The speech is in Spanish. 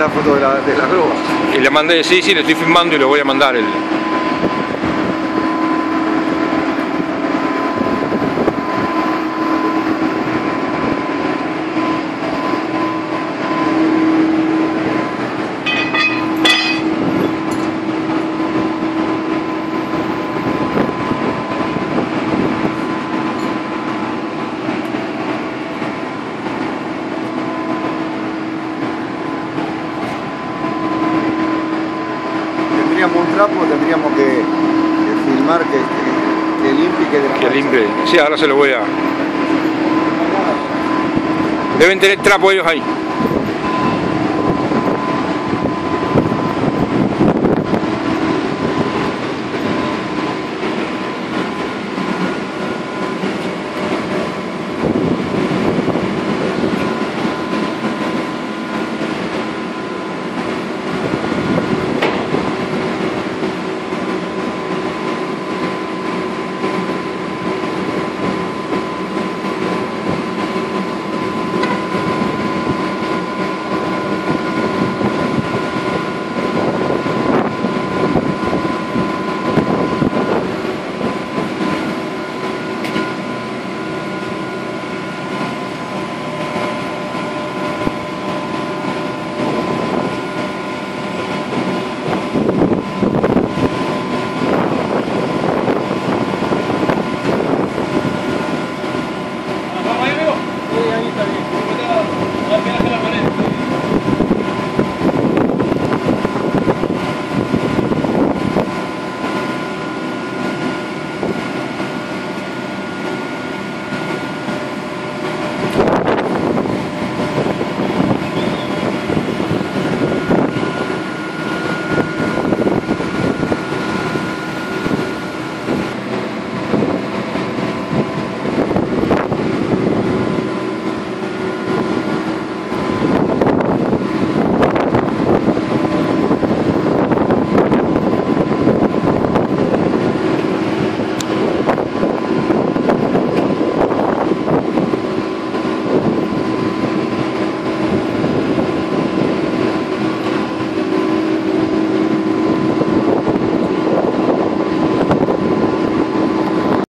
mandar fotos de la, de la grúa. Y le mandé, sí, sí, le estoy filmando y le voy a mandar el... Tendríamos un trapo, tendríamos que, que filmar que, que, que limpie y que de la Que limpie. Sí, ahora se lo voy a... Deben tener trapo ellos ahí.